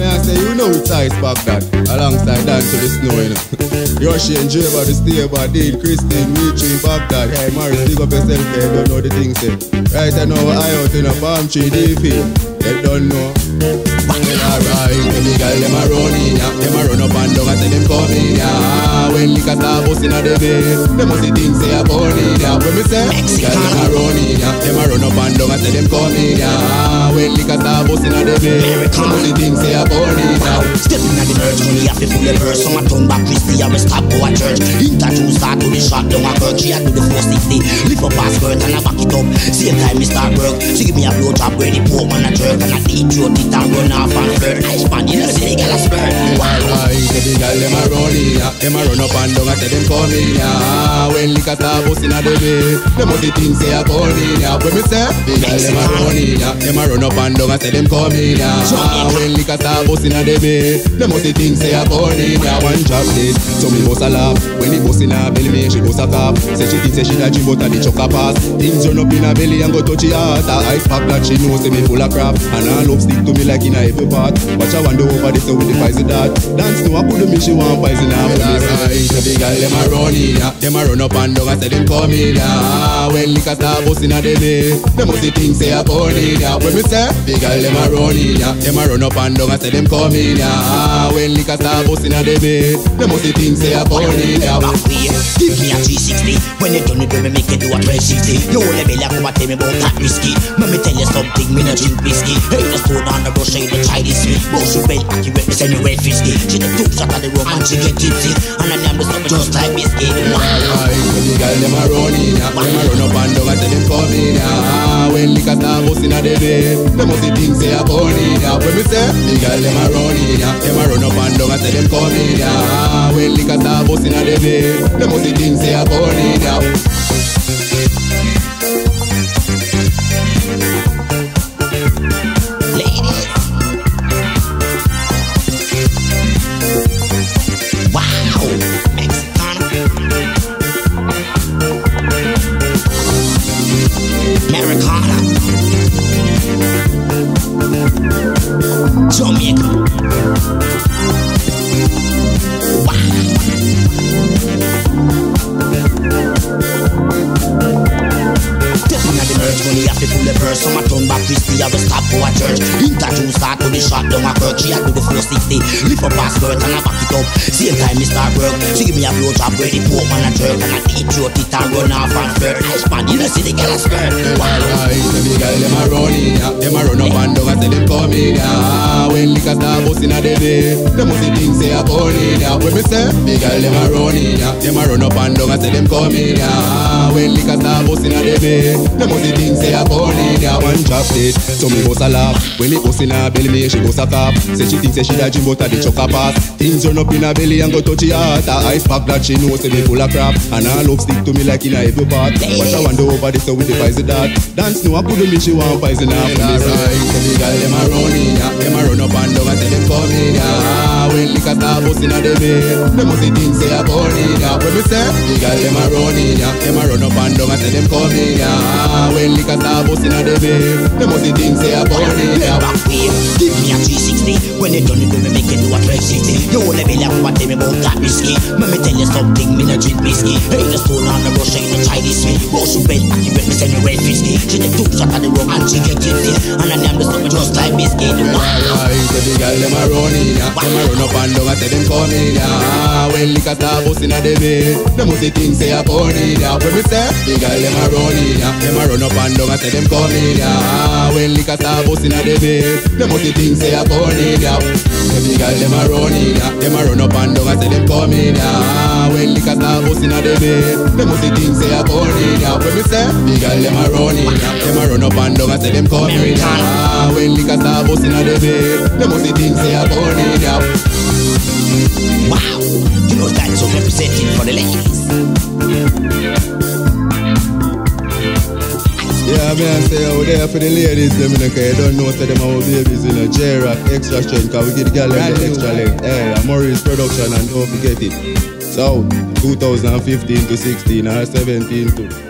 me I say, you know it's Ice Bagdad. Alongside Dan to the snow, you know. Yoshi and Jay about the stable, Dean, Christine, Mitchie, Bagdad. Hey, Morris, big up yourself, hey, don't know the things, say. Right I know, I out in a palm tree, DP. They don't know. Alright, the girl them a run in ya Them a run up and down say them come in ya When liquor start busting at the bed Them must think say a born in ya When me say, girl them a run in ya Them a run up and down say them come in ya When liquor start busting at the bed Them must think say a born in ya Stepping at the money have to full the purse. Some a turn back Christy, I will stop go a church. Interview start to the shot down a kirk. She a do the 460, lift up her skirt and I back it up. Same time me start work. She give me a blow job where the poor man a jerk and I deep throat it and run off and flirt. Ice pan, you know see girl a spurt. Wow. Alright, the girl them a run ya Them a run up and down and say them come in ya When liquor start busting at the bed Them must think say a born in ya When me say, the girl them a run ya Them a run up and down and say them come in ya When liquor start busting at the bed Them must think say a born in ya One job this, so me bust a laugh When he bust in her belly, me she bust a cough Say she think say she da gym but a the chuck a pass Things run up in her belly and go touch her heart. Her ice pack that she know say me full of crap. And her love stick to me like in a every part Watch her wander over this with the poison dart Dance to her put me she want poison her But me say the big girl them a run in ya. Them a run up and down and say them come in ya. When liquor start busting at the bed Them must think say a born in ya. When me say big girl them a run in ya. Them a run up and down and say them come in ya. When liquor start busting at the bed Them must think say a born in ya. Back way, give me a 360 When you done it, me make you do a 360 You only belly come and tell me about that risky Let me tell you something, me no drink whiskey. Hey, the stone on the brush, ain't the Chinese. Me Boss you well accurate, me send you red fisky She the two shot of the rum and she get tipsy And I the stomach just like when the girl them a run in Them a run up and down say them come in When liquor start busting at the bed Them must think say a born in When me say, the girl them a run in Them a run up and down say them come in When liquor start busting at the bed Them must think say a born in shot down a kirk. She a do the 460, lift up skirt and I back it up. Same time me start work. She give me a blow job where the poor man a jerk and I deep throat it and run off and flirt. Ice pan, you know see the girl a skirt. Wow. Alright, the big girl them a run in ya Them a run up and down say them come in ya When liquor start busting at the bed Them must think say a born in When me say, big girl them a run in ya Them a run up and down say them come in ya When liquor start busting at the bed Them must think say a born in One chop it, so me bust a laugh When it bust in her belly, me she bust a cough Say she think say she da gym but a the chuck a pass. Things run up in her belly and go touch her heart. Her ice pack that she know say me full of crap. And her love stick to me like in a every part Watch her wander over this with the poison dart. Dance no, I couldn't me she want poison her. For me right. The girl them a run in ya. Them a run up and down and say them come in ya When liquor start busting at the bed Them must think say a born in ya When me say The girl them a run in ya Them a run up and down and say them come in ya When liquor start busting at the bed Them must think say a born in ya give me a 360 When you done it, me make you do a 360 You belly come and tell me about that risky. Let me tell you something, me no drink whiskey. Hey, the stone on the brush, ain't the Chinese me Boss you well accurate, me send you red fisky She the two shot of the rum and she get tipsy And I name the stomach just like biscuit Wow Alright, the big girl them a run in Them a run up and down and say them come in ya. Ah, when liquor start busting at the bed. Them must think say a born ya. When me say, the girl them a run in Them a run up and down and say them come in ya. Ah, when start busting at the bed Them must think say a ya The big girl them a run in Them a run up and down and say them in ya When liquor start busting at the bed Them must think say a born in ya When me say, the girl them a run in Them a run up and down and say them in ya When liquor start busting at the bed Them must think say a born in ya Wow, There for the ladies, them in the don't know, say them our babies in a J-Rock, extra strength, cause we get the girl them the extra length. Yeah, Maurice production and don't forget it. So, 2015 to 16 or 17 to